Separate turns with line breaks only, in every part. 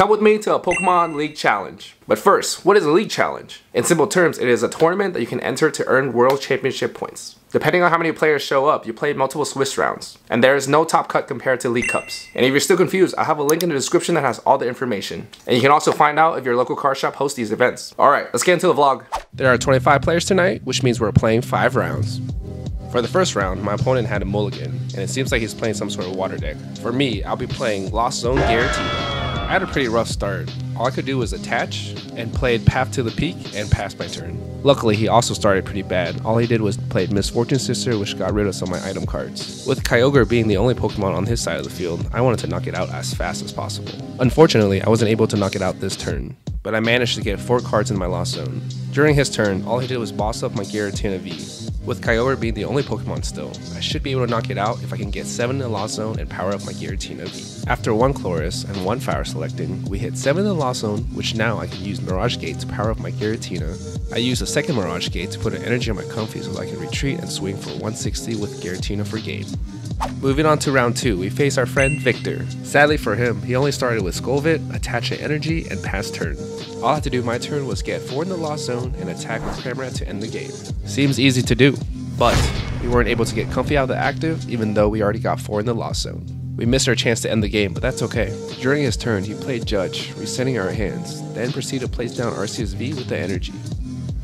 Come with me to a Pokemon League Challenge. But first, what is a League Challenge? In simple terms, it is a tournament that you can enter to earn World Championship points. Depending on how many players show up, you play multiple Swiss rounds. And there is no top cut compared to League Cups. And if you're still confused, I have a link in the description that has all the information. And you can also find out if your local card shop hosts these events. Alright, let's get into the vlog. There are 25 players tonight, which means we're playing 5 rounds. For the first round, my opponent had a mulligan, and it seems like he's playing some sort of water deck. For me, I'll be playing Lost Zone Giratina. I had a pretty rough start. All I could do was attach and played Path to the Peak and pass my turn. Luckily, he also started pretty bad. All he did was play Misfortune Sister, which got rid of some of my item cards. With Kyogre being the only Pokemon on his side of the field, I wanted to knock it out as fast as possible. Unfortunately, I wasn't able to knock it out this turn, but I managed to get 4 cards in my Lost Zone. During his turn, all he did was boss up my Giratina V, with Kyogre being the only Pokemon still, I should be able to knock it out if I can get 7 in the Lost Zone and power up my Giratina V. After 1 Colress and 1 Flower Selecting, we hit 7 in the Lost Zone, which now I can use Mirage Gate to power up my Giratina. I use a second Mirage Gate to put an energy on my Comfey so I can retreat and swing for 160 with Giratina for game. Moving on to round 2, we face our friend Victor. Sadly for him, he only started with Skwovet, attach an energy, and pass turn. All I had to do my turn was get 4 in the Lost Zone and attack with Cramorant to end the game. Seems easy to do, but we weren't able to get Comfey out of the active even though we already got 4 in the Lost Zone. We missed our chance to end the game, but that's okay. During his turn, he played Judge, resetting our hands, then proceeded to place down Arceus V with the energy.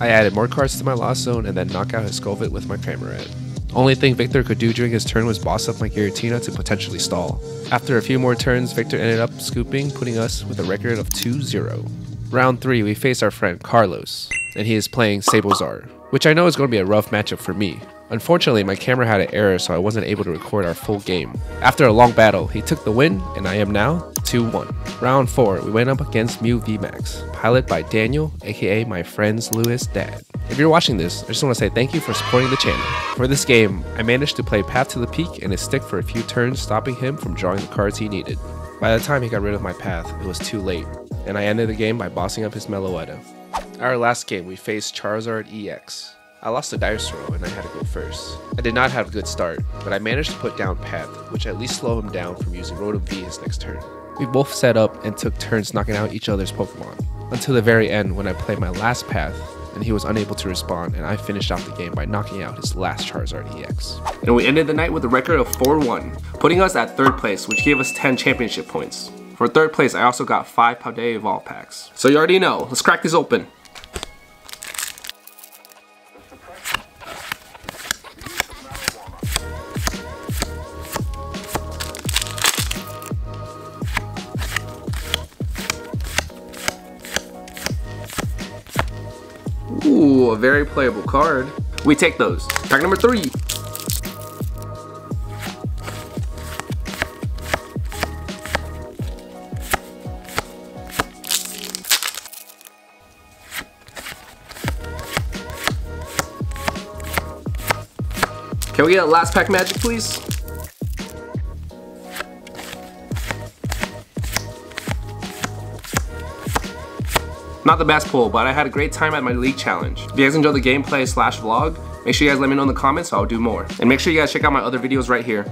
I added more cards to my Lost Zone and then knock out his Skwovet with my Cramorant. Only thing Victor could do during his turn was boss up my Giratina to potentially stall. After a few more turns, Victor ended up scooping, putting us with a record of 2-0. Round 3, we face our friend Carlos, and he is playing Sablezard, which I know is going to be a rough matchup for me. Unfortunately, my camera had an error so I wasn't able to record our full game. After a long battle, he took the win, and I am now 2-1. Round 4, we went up against Mew VMAX, pilot by Daniel, aka my friend's Lewis dad. If you're watching this, I just want to say thank you for supporting the channel. For this game, I managed to play Path to the Peak and his stick for a few turns, stopping him from drawing the cards he needed. By the time he got rid of my path, it was too late, and I ended the game by bossing up his Meloetta. Our last game, we faced Charizard EX. I lost a dice roll and I had to go first. I did not have a good start, but I managed to put down Path, which at least slowed him down from using Rotom V his next turn. We both set up and took turns knocking out each other's Pokemon, until the very end when I played my last Path and he was unable to respond, and I finished off the game by knocking out his last Charizard EX. And we ended the night with a record of 4-1, putting us at third place, which gave us 10 championship points. For third place, I also got 5 Paldea Evolve packs. So you already know, let's crack these open. Ooh, a very playable card. We take those. Pack number three. Can we get a last pack magic, please? Not the best pull, but I had a great time at my league challenge. If you guys enjoyed the gameplay slash vlog, make sure you guys let me know in the comments so I'll do more. And make sure you guys check out my other videos right here.